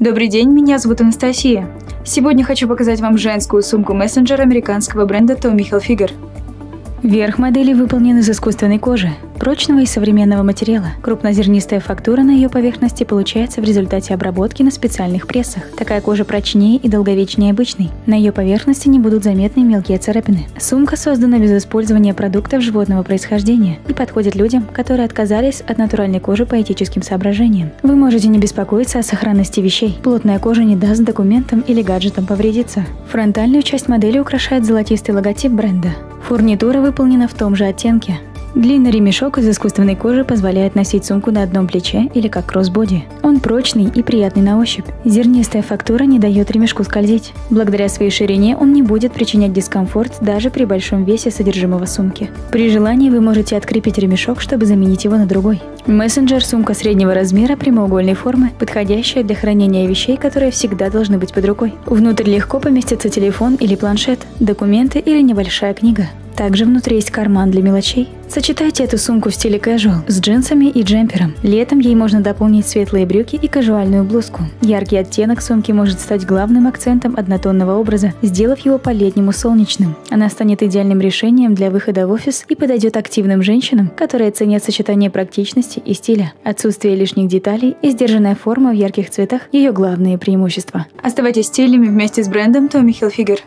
Добрый день, меня зовут Анастасия. Сегодня хочу показать вам женскую сумку-мессенджер американского бренда Tommy Hilfiger. Верх модели выполнен из искусственной кожи, прочного и современного материала. Крупнозернистая фактура на ее поверхности получается в результате обработки на специальных прессах. Такая кожа прочнее и долговечнее обычной. На ее поверхности не будут заметны мелкие царапины. Сумка создана без использования продуктов животного происхождения и подходит людям, которые отказались от натуральной кожи по этическим соображениям. Вы можете не беспокоиться о сохранности вещей. Плотная кожа не даст документам или гаджетам повредиться. Фронтальную часть модели украшает золотистый логотип бренда. Фурнитура выполнена в том же оттенке. Длинный ремешок из искусственной кожи позволяет носить сумку на одном плече или как кроссбоди. Он прочный и приятный на ощупь. Зернистая фактура не дает ремешку скользить. Благодаря своей ширине он не будет причинять дискомфорт даже при большом весе содержимого сумки. При желании вы можете открепить ремешок, чтобы заменить его на другой. Мессенджер – сумка среднего размера прямоугольной формы, подходящая для хранения вещей, которые всегда должны быть под рукой. Внутрь легко поместится телефон или планшет, документы или небольшая книга. Также внутри есть карман для мелочей. Сочетайте эту сумку в стиле casual с джинсами и джемпером. Летом ей можно дополнить светлые брюки и кажуальную блузку. Яркий оттенок сумки может стать главным акцентом однотонного образа, сделав его по-летнему солнечным. Она станет идеальным решением для выхода в офис и подойдет активным женщинам, которые ценят сочетание практичности и стиля. Отсутствие лишних деталей и сдержанная форма в ярких цветах – ее главные преимущества. Оставайтесь стильными вместе с брендом Tommy Hilfiger.